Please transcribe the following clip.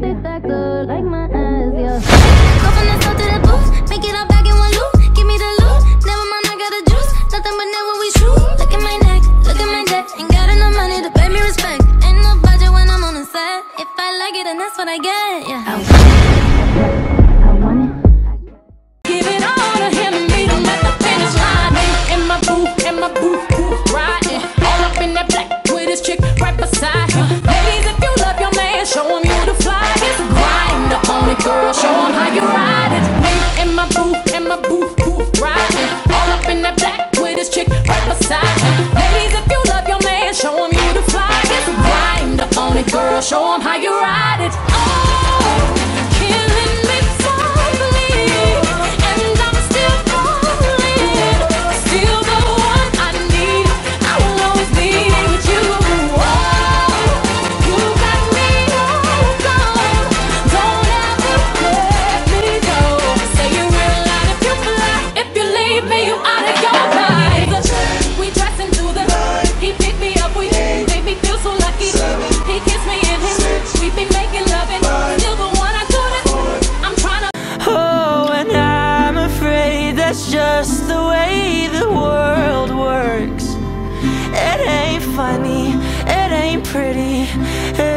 Like my yeah. Go from the top to the make it all back in one loop. Give me the loot, never mind, I got the juice. Nothing but never we shoot. Look at my neck, look at my. Ain't got enough money to pay me respect. Ain't no budget when I'm on the set. If I like it, then that's what I get, yeah. Him how you ride it. Me in my booth, in my booth, booth, riding. All up in that black with his chick right beside him. Ladies, if you love your man, show him you the flyest. Grind up on it, girl, show him how you ride it. That's just the way the world works. It ain't funny, it ain't pretty, it.